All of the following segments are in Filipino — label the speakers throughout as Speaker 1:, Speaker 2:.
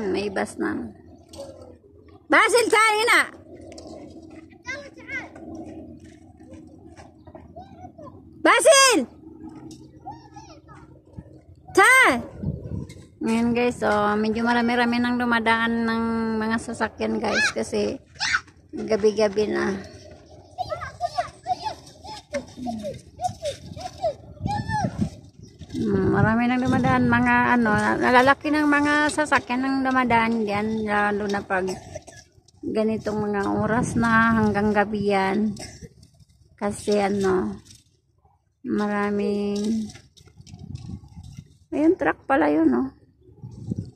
Speaker 1: Hmm, may bus na. Basil, tayo na! Basil! Ta! Ngayon guys, oh, medyo marami-rami nang dumadaan ng mga sasakyan guys kasi gabi-gabi na. Hmm, marami nang dumadaan mga ano, nalalaki ng mga sasakyan nang dumadaan diyan lalo na pag ganitong mga oras na hanggang gabi yan. Kasi ano, maraming ayun truck pala yun oh.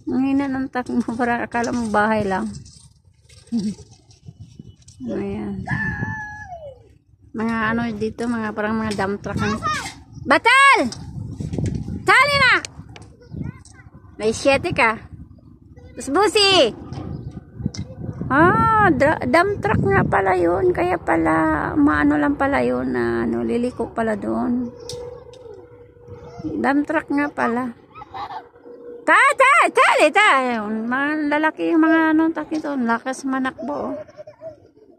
Speaker 1: Ang hina ng truck mo para akala mo bahay lang. Ayan. Mga ano dito, mga parang mga dump truck. Batal! Tali na! May 7 ka. Tapos busi! Ah, dump truck nga pala yun. Kaya pala, maano lang pala yun na ano, liliko pala doon. Dump truck nga pala. Ta, ta, tali, ta. Mga lalaki yung mga ano, takito. Lakas manakbo. oh.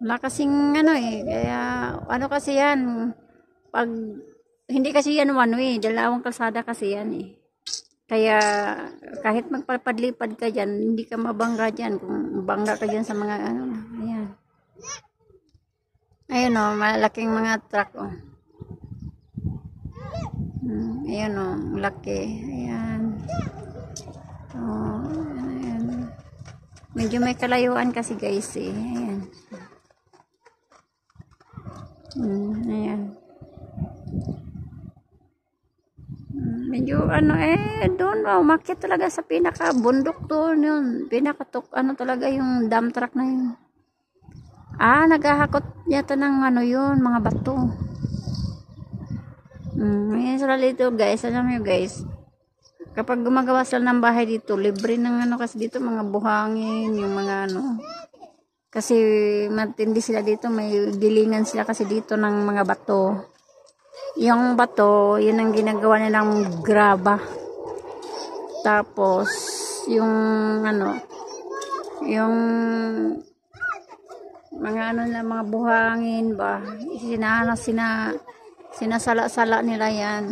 Speaker 1: Lakasing ano eh. Kaya, ano kasi yan. Pag, hindi kasi yan one way. Dalawang kalsada kasi yan eh. Kaya kahit magpapadlipad ka dyan, hindi ka mabangga dyan. Kung bangga ka dyan sa mga ano, ayan. Ayun o, malaking mga truck o. Hmm, ayun o, laki. Ayan. Oh, ayan. Medyo may kalayuan kasi guys eh. Ayan. Hmm, ayan. Medyo ano eh doon oh, umakyat talaga sa pinaka bundok doon yun. Pinaka tuk, ano talaga yung dump truck na yun. Ah naghahakot yata ng ano yun mga bato. Hmm, ngayon sila dito guys. Alam nyo guys. Kapag gumagawa sila ng bahay dito libre ng ano kasi dito mga buhangin yung mga ano. Kasi matindi sila dito may gilingan sila kasi dito ng mga bato yung bato, yun ang ginagawa nilang graba. Tapos, yung ano, yung mga ano na mga buhangin ba, sinana, sina, sinasala-sala nila yan.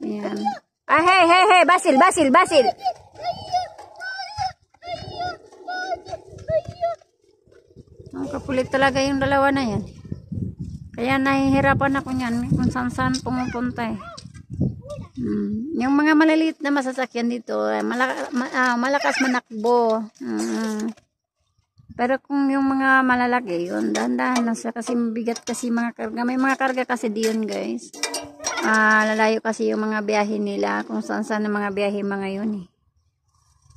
Speaker 1: Yan. Ah, hey, hey, hey, Basil, Basil, Basil! Ang kapulit talaga yung dalawa na yan. Kaya nahihirapan ako niyan kung saan saan pumupunta eh. Hmm. Yung mga maliliit na masasakyan dito, eh, malaka, ma, ah, malakas manakbo. Hmm. Pero kung yung mga malalaki, yun, dahan-dahan lang sila kasi mabigat kasi mga karga. May mga karga kasi diyon guys. Ah, lalayo kasi yung mga biyahe nila, kung saan saan ang mga biyahe mga yun eh.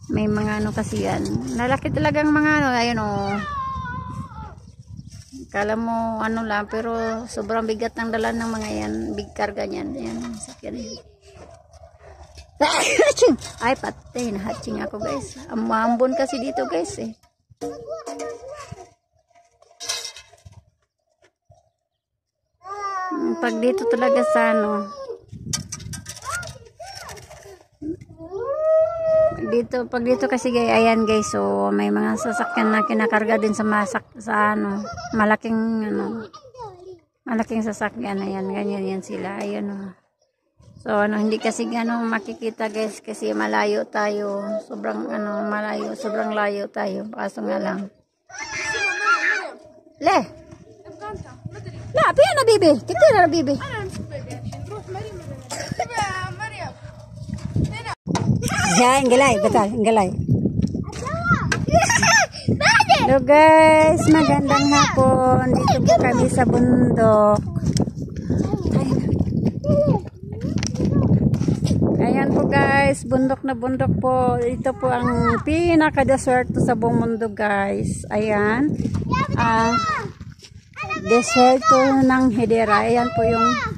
Speaker 1: May mga ano kasi yan. Lalaki talagang mga ano, ayun oh. Kala mo ano lang, pero sobrang bigat ng dala ng mga yan. Big carga niyan. Ayan, sakyan yan. Ay, patay. Nahatching ako guys. Amambon kasi dito guys eh. Pag dito talaga sa ano, dito pag dito kasi gay ayan guys so may mga sasakyan na kinakarga din sa masak sa ano malaking ano malaking sasakyan. Ayan ganyan yan sila. Ayan oh. so ano hindi kasi ganong makikita guys kasi malayo tayo. Sobrang ano malayo sobrang layo tayo. Kaso nga lang. Le! La pia na bibi kita na bibi Yan, galay, betul, galay. Hello guys, magandang hapon. Dito po kami sa bundok. Ayan po guys, bundok na bundok po. Ito po ang pinaka-deserto sa buong mundo guys. Ayan. Ah, deserto ng Hedera. Ayan po yung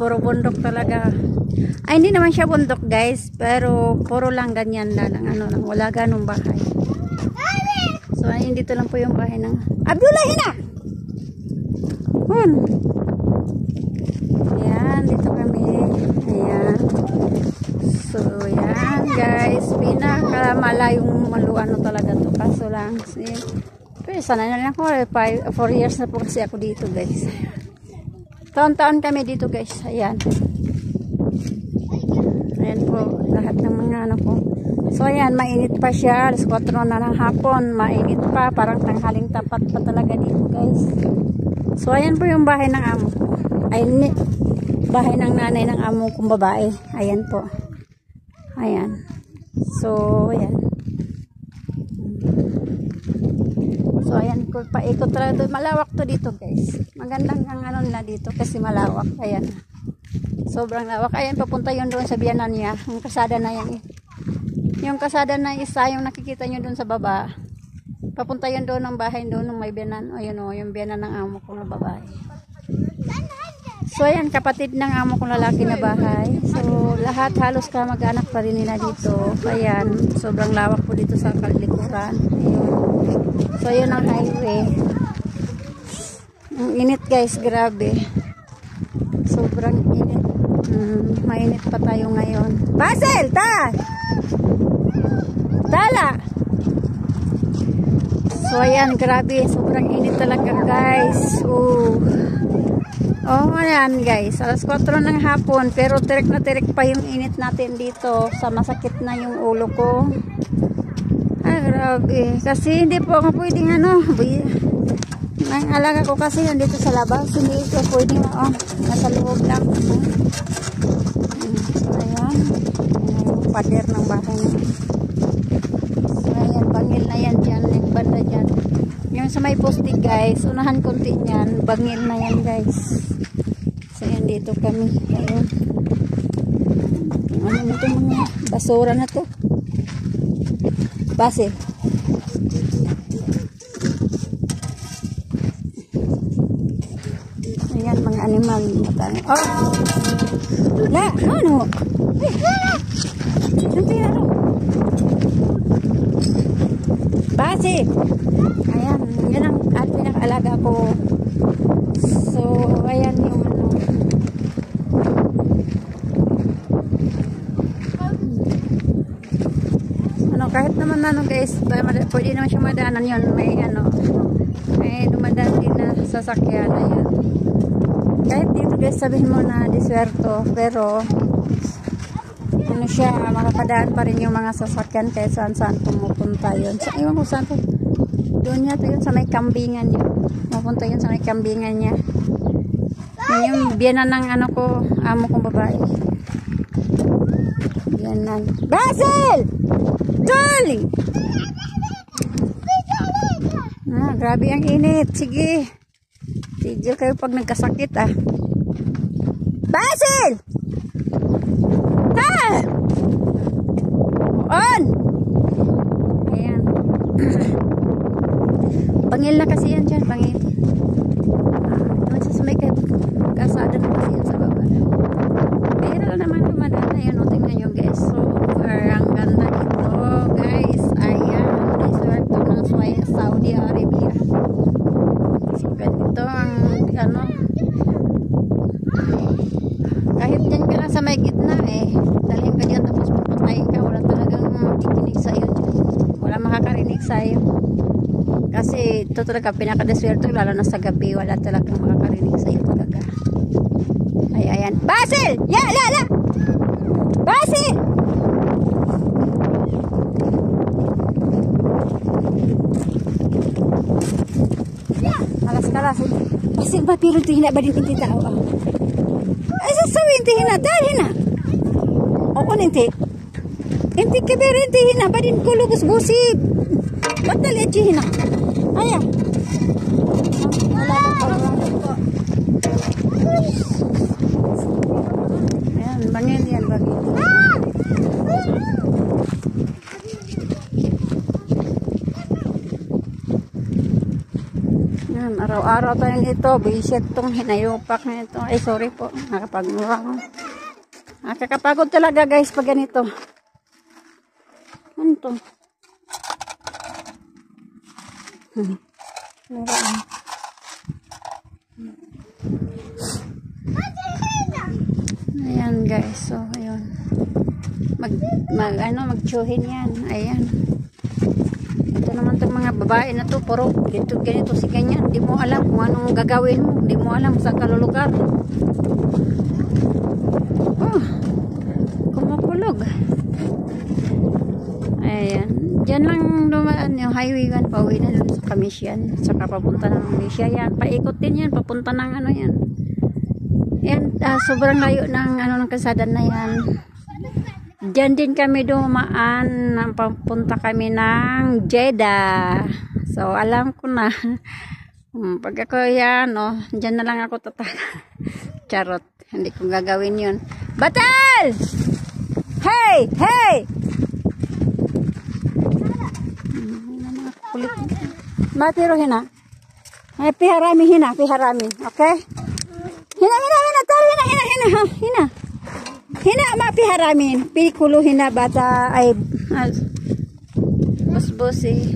Speaker 1: puro bundok talaga. Ay, hindi naman siya bundok guys. Pero puro lang ganyan lang. Ano, lang, wala ganong bahay. So, ayun, dito lang po yung bahay ng... Abdullah, hina! Hun! Ayan, dito kami. Ayan. So, ayan guys. Pinakamalayong maluano talaga to. Kaso lang. See? Pero sana na lang ko. 4 years na po kasi ako dito guys. Taon-taon kami dito guys. Ayan. Ayan po, lahat ng mga ano po. So ayan, mainit pa siya. Alas 4 na ng hapon. Mainit pa. Parang tanghaling tapat pa talaga dito guys. So ayan po yung bahay ng amo. Ay, bahay ng nanay ng amo kong babae. Ayan po. Ayan. So, ayan. So, ayan. Paikot talaga. Malawak to dito guys. Magandang ang ano na dito kasi malawak. Ayan. Sobrang lawak. Ayan, papunta yun doon sa biyanan niya. Yung kasada na yan eh. Yung kasada na isa, yung nakikita nyo doon sa baba. Papunta yun doon ng bahay doon ng may biyanan. O yun o, yung biyanan ng amo ko na babae. So ayan, kapatid ng amo kong lalaki na bahay. So lahat halos ka mag-anak pa rin nila dito. Ayan, sobrang lawak po dito sa kalikuran. Ayun. So yun ang highway. Ang init guys, grabe. Sobrang init. Hmm, mainit pa tayo ngayon. Basil, ta! Tala! So ayan, grabe. Sobrang init talaga guys. Oh. Oh, ayan guys. Alas 4 ng hapon. Pero tirik na tirik pa yung init natin dito. Sa masakit na yung ulo ko. Ah, grabe. Kasi hindi po ako pwedeng ano. Ang alaga ko kasi nandito sa labas. Hindi ko pwedeng, oh, nasa loob lang. So, ayan. Yung pader ng bahay na. So, ayan. Bangil na yan dyan. Yung banda dyan. Yung sa may postig guys, unahan konti niyan, bangil na yan guys. So yan dito kami. Ayun. Ano itong mga basura na to? Basil. Ayan mga animal. Oh! La! Ano? Ay! Nanti ano? Basil! Ayan. Yan ang at pinakalaga ko. So, ayan yung ano. Ano, kahit naman ano guys, pwede naman siya madaanan yun. May ano, may dumadaan din na sasakyan. Ayan. Kahit dito guys, sabihin mo na diswerto, pero ano siya, makakadaan pa rin yung mga sasakyan kahit saan saan pumupunta yun. Sa, iwan ko saan. Doon yata yun sa may kambingan yun. Mapunta yun sa may kambingan niya. Yun yung biyanan ng ano ko, amo kong babae. Biyanan. Basil! Darling! Ah, grabe ang init. Sige. Tigil kayo pag nagkasakit ah. Basil! Ha! On! Ayan. Bangil na kasi yan dyan. Bangil. Ah, doon sa may kasada na kasi yan sa baba. Pero naman dumadaan na yun. O, tingnan nyo guys. Super. Ang ganda dito guys. Ayan. Resort to ng Saudi Arabia. So, ganito ang ano kahit dyan ka lang sa may gitna eh dalhin ka dyan tapos papatayin ka wala talagang makikinig sa iyo wala makakarinig sa iyo kasi ito talaga pinakadeswerto lalo na sa gabi wala talagang makakarinig sa iyo talaga. Ay ayan. Basil! ya la la Basil! alas kalas Basil ba pero hina ba din inti tao ah? Ay sasawin ti hina dahil hina oo ninti inti kibir inti hina ba din kulubos busib ba't dali at hina aya ayan bangin yan bangin Yan, araw-araw tayong ito. Bisit tong hinayupak na. Ay, sorry po. Nakapagmura ko. Nakakapagod talaga guys pag ganito. Ano? Hmm. Meron. Ayan guys. So, ayun. Mag, mag, ano, magtsuhin yan. Ayan. Ito naman itong mga babae na to, puro ganito, ganito si ganyan. Hindi mo alam kung anong gagawin mo. Hindi mo alam sa kalulugar. Oh, kumukulog. Ayan. Diyan lang dumaan yung highway 1, pauwi na dun sa Kamisyan. Saka papunta ng Malaysia yan. Paikot din yan, papunta ng ano yan. Yan, ah, sobrang layo ng ano ng kalsada na yan. Diyan din kami dumaan, papunta kami ng Jeddah. So, alam ko na. Hmm, pag ako yan, oh, dyan na lang ako tataka. Charot. Hindi ko gagawin yun. Batal! Hey! Hey! Hmm, mga kulit. Matiro hina. Ay, piharami hina, piharami. Okay? Hina, hina, hina, taro, hina, hina, hina, hina. Hina, mapiharamin. Pikulo hina, bata, ay, as, bus-bus eh.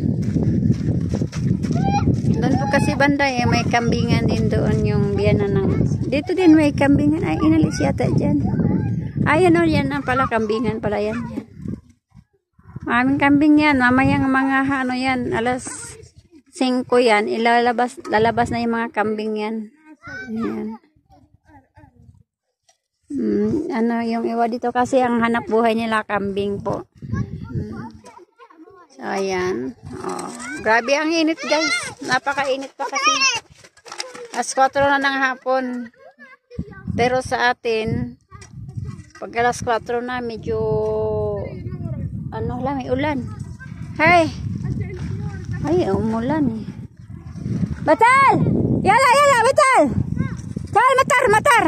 Speaker 1: Doon po kasi banda eh, may kambingan din doon yung biyana ng... Dito din may kambingan. Ay, inalis yata dyan. Ayan o, yan ang pala, kambingan pala yan. yan. Maraming kambing yan. Mamayang mga ano yan, alas 5 yan, ilalabas, lalabas na yung mga kambing yan. Ayan. Mm, ano yung iwa dito kasi ang hanap buhay nila kambing po. Mm. So ayan. Oh, grabe ang init guys. Napakainit pa kasi. Alas 4 na ng hapon. Pero sa atin pag alas 4 na medyo ano lang may ulan. Hey. Ay, umulan eh. Batal! Yala, yala, batal! Tal, matar, matar!